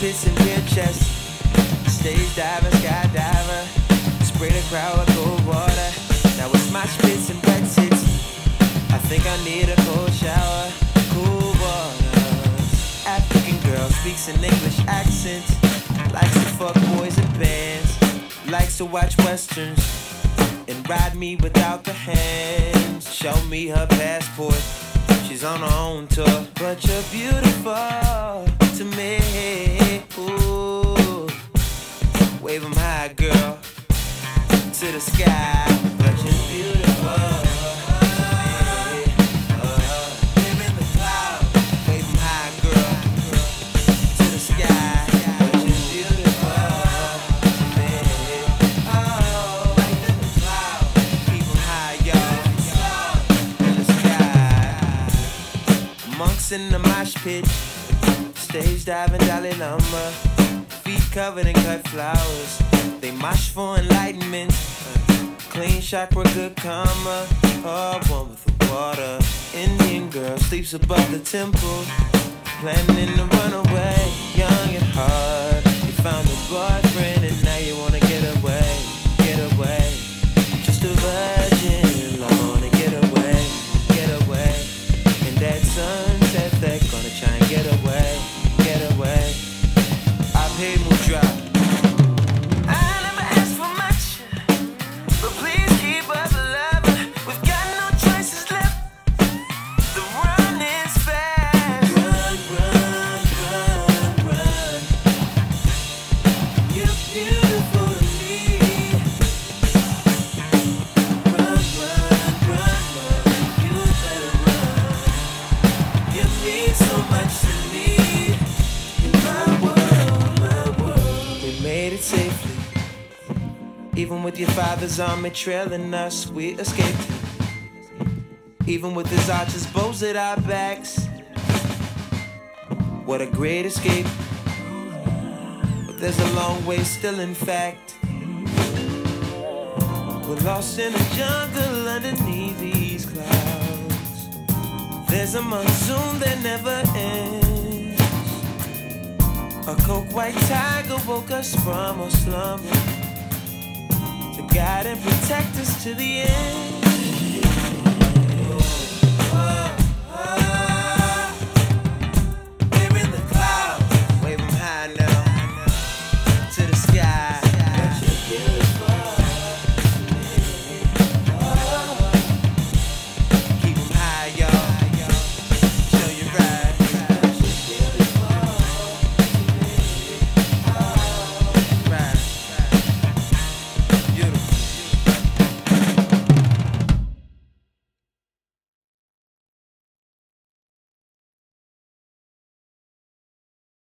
pits and beer chest. Stage diver, skydiver. Spray the crowd with cold water. Now it's my spits and wet tits. I think I need a cold shower. Cool water. African girl speaks an English accent. Likes to fuck boys in bands. Likes to watch westerns. And ride me without the hands. Show me her passport. She's on her own tour. But you're beautiful to me. Monks in the mosh pit. Stage diving, Dalai Lama. Feet covered in cut flowers. They mosh for enlightenment. Clean chakra, good karma. Oh, one with the water. Indian girl sleeps above the temple. Planning to run away, young and heart. Made it safely. Even with your father's army trailing us, we escaped. Even with his archers bows at our backs. What a great escape. But there's a long way still, in fact. We're lost in a jungle underneath these clouds. There's a monsoon that never ends. White tiger woke us from our slumber to guide and protect us to the end.